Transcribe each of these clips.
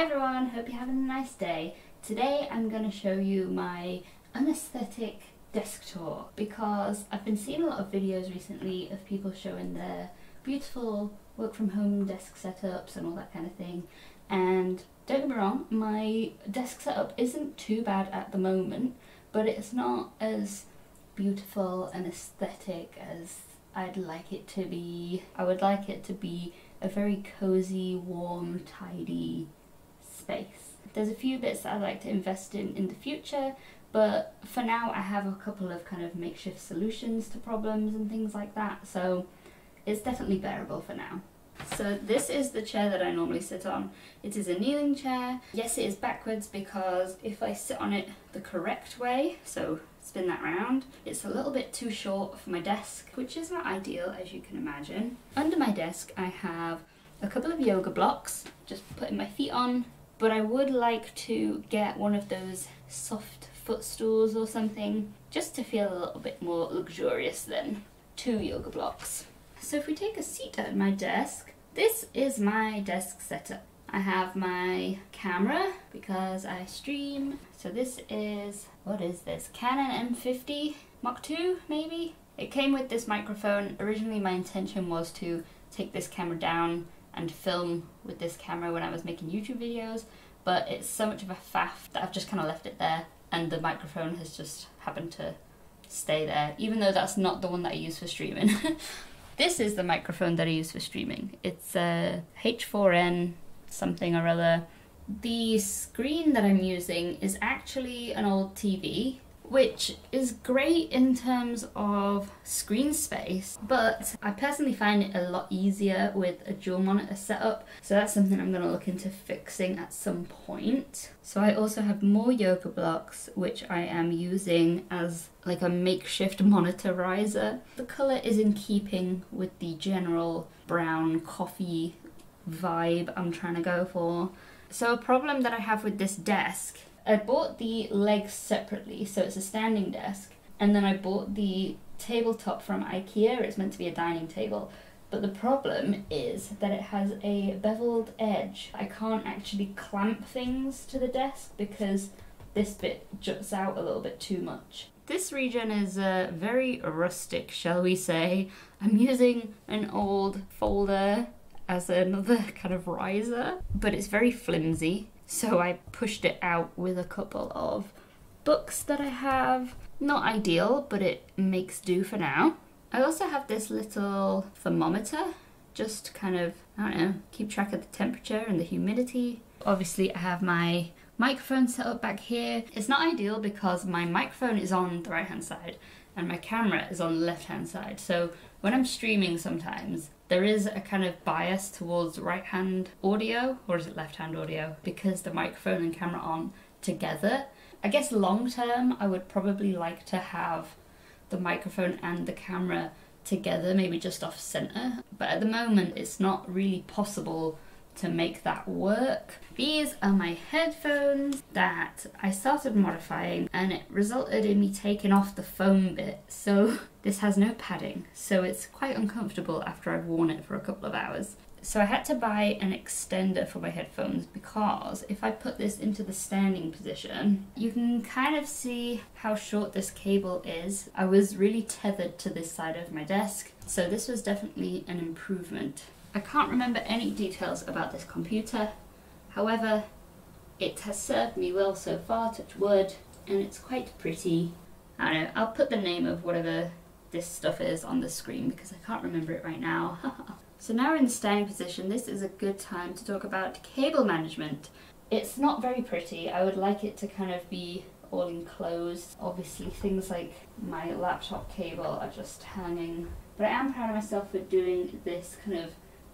Hi everyone, hope you're having a nice day. Today I'm going to show you my unaesthetic desk tour because I've been seeing a lot of videos recently of people showing their beautiful work from home desk setups and all that kind of thing and don't get me wrong, my desk setup isn't too bad at the moment but it's not as beautiful and aesthetic as I'd like it to be. I would like it to be a very cozy, warm, tidy space. There's a few bits that I'd like to invest in in the future, but for now I have a couple of kind of makeshift solutions to problems and things like that, so it's definitely bearable for now. So this is the chair that I normally sit on. It is a kneeling chair. Yes, it is backwards because if I sit on it the correct way, so spin that round, it's a little bit too short for my desk, which is not ideal as you can imagine. Under my desk I have a couple of yoga blocks, just putting my feet on, but I would like to get one of those soft footstools or something, just to feel a little bit more luxurious than two yoga blocks. So if we take a seat at my desk, this is my desk setup. I have my camera because I stream. So this is, what is this? Canon M50 Mark II maybe? It came with this microphone. Originally my intention was to take this camera down and film with this camera when I was making YouTube videos, but it's so much of a faff that I've just kind of left it there and the microphone has just happened to stay there, even though that's not the one that I use for streaming. This is the microphone that I use for streaming. It's a H4n something or other. The screen that I'm using is actually an old TV which is great in terms of screen space, but I personally find it a lot easier with a dual monitor setup, so that's something I'm going to look into fixing at some point. So I also have more yoga blocks, which I am using as like a makeshift monitor riser. The colour is in keeping with the general brown coffee vibe I'm trying to go for. So a problem that I have with this desk I bought the legs separately, so it's a standing desk, and then I bought the tabletop from IKEA. It's meant to be a dining table, but the problem is that it has a beveled edge. I can't actually clamp things to the desk because this bit juts out a little bit too much. This region is uh, very rustic, shall we say. I'm using an old folder as another kind of riser, but it's very flimsy. So I pushed it out with a couple of books that I have. Not ideal, but it makes do for now. I also have this little thermometer, just kind of, I don't know, keep track of the temperature and the humidity. Obviously I have my microphone set up back here. It's not ideal because my microphone is on the right hand side and my camera is on the left hand side. So when I'm streaming sometimes, there is a kind of bias towards right hand audio, or is it left hand audio, because the microphone and camera are on together. I guess long term, I would probably like to have the microphone and the camera together, maybe just off center. But at the moment, it's not really possible to make that work. These are my headphones that I started modifying and it resulted in me taking off the foam bit. So this has no padding, so it's quite uncomfortable after I've worn it for a couple of hours. So I had to buy an extender for my headphones because if I put this into the standing position, you can kind of see how short this cable is. I was really tethered to this side of my desk, so this was definitely an improvement. I can't remember any details about this computer, however, it has served me well so far, touch wood, and it's quite pretty. I don't know, I'll put the name of whatever this stuff is on the screen because I can't remember it right now. so now we're in the standing position, this is a good time to talk about cable management. It's not very pretty, I would like it to kind of be all enclosed. Obviously things like my laptop cable are just hanging, but I am proud of myself for doing this kind of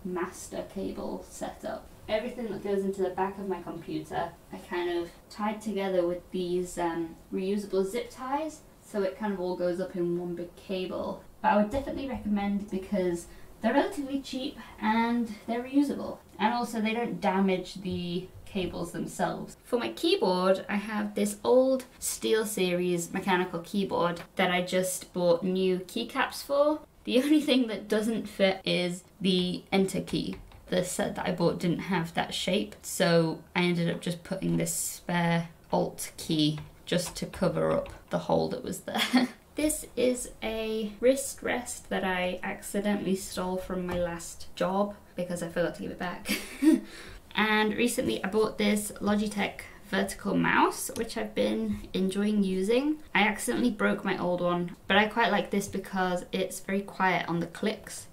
master cable setup. Everything that goes into the back of my computer I kind of tied together with these um, reusable zip ties so it kind of all goes up in one big cable. But I would definitely recommend because they're relatively cheap and they're reusable and also they don't damage the cables themselves. For my keyboard, I have this old SteelSeries mechanical keyboard that I just bought new keycaps for. The only thing that doesn't fit is the enter key. the set that I bought didn't have that shape, so I ended up just putting this spare Alt key just to cover up the hole that was there. this is a wrist rest that I accidentally stole from my last job because I forgot to give it back. and recently I bought this Logitech vertical mouse, which I've been enjoying using. I accidentally broke my old one, but I quite like this because it's very quiet on the clicks.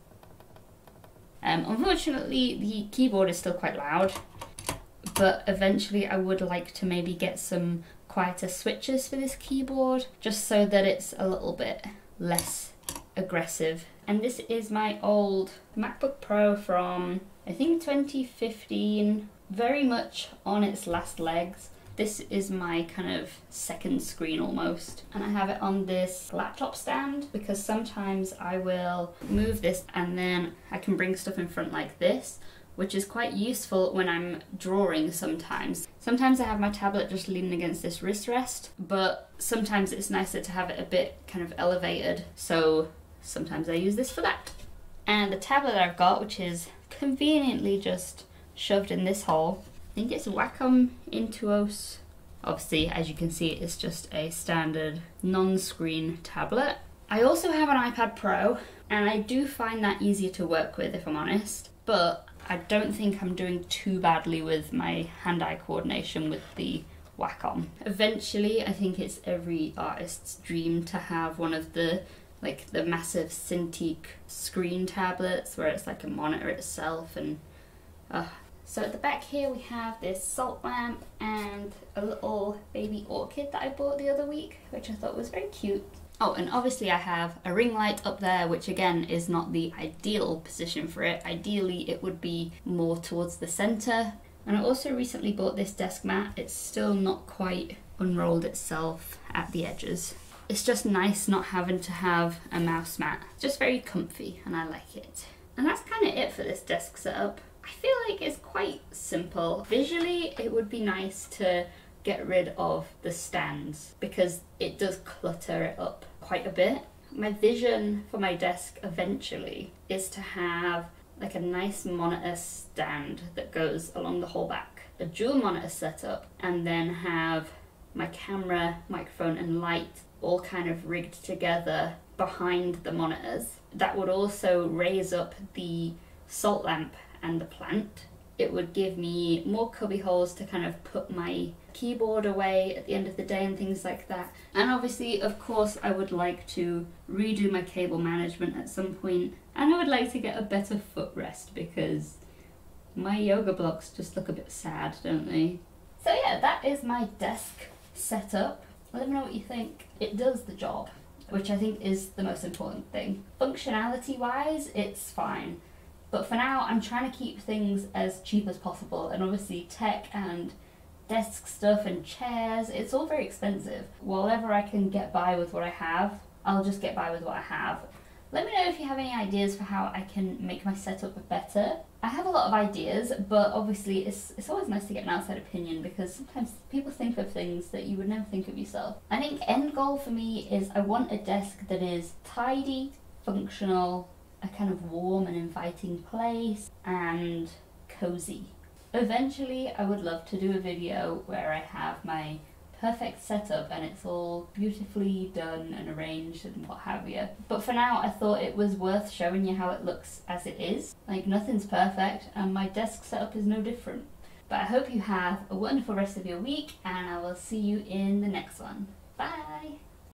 Um, unfortunately, the keyboard is still quite loud, but eventually I would like to maybe get some quieter switches for this keyboard, just so that it's a little bit less aggressive. And this is my old MacBook Pro from, I think 2015, very much on its last legs. This is my kind of second screen almost. And I have it on this laptop stand because sometimes I will move this and then I can bring stuff in front like this which is quite useful when I'm drawing sometimes. Sometimes I have my tablet just leaning against this wrist rest, but sometimes it's nicer to have it a bit kind of elevated, so sometimes I use this for that. And the tablet I've got, which is conveniently just shoved in this hole. I think it's Wacom Intuos. Obviously, as you can see, it's just a standard non-screen tablet. I also have an iPad Pro, and I do find that easier to work with, if I'm honest. But I don't think I'm doing too badly with my hand-eye coordination with the Wacom. Eventually, I think it's every artist's dream to have one of the like the massive Cintiq screen tablets where it's like a monitor itself and uh, so at the back here we have this salt lamp and a little baby orchid that I bought the other week, which I thought was very cute. Oh, and obviously I have a ring light up there, which again is not the ideal position for it. Ideally it would be more towards the center. And I also recently bought this desk mat. It's still not quite unrolled itself at the edges. It's just nice not having to have a mouse mat. Just very comfy and I like it. And that's kind of it for this desk setup. I feel like it's quite simple. Visually, it would be nice to get rid of the stands because it does clutter it up quite a bit. My vision for my desk eventually is to have like a nice monitor stand that goes along the whole back, a dual monitor setup, and then have my camera, microphone, and light all kind of rigged together behind the monitors. That would also raise up the salt lamp and the plant. It would give me more cubby holes to kind of put my keyboard away at the end of the day and things like that. And obviously, of course, I would like to redo my cable management at some point and I would like to get a better footrest because my yoga blocks just look a bit sad, don't they? So yeah, that is my desk setup. Let me know what you think. It does the job, which I think is the most important thing. Functionality wise, it's fine. But for now, I'm trying to keep things as cheap as possible, and obviously, tech and desk stuff and chairs, it's all very expensive. Whatever I can get by with what I have, I'll just get by with what I have. Let me know if you have any ideas for how I can make my setup better. I have a lot of ideas, but obviously it's, it's always nice to get an outside opinion because sometimes people think of things that you would never think of yourself. I think end goal for me is I want a desk that is tidy, functional, a kind of warm and inviting place and cozy. Eventually I would love to do a video where I have my perfect setup and it's all beautifully done and arranged and what have you. But for now I thought it was worth showing you how it looks as it is. Like nothing's perfect and my desk setup is no different. But I hope you have a wonderful rest of your week and I will see you in the next one. Bye!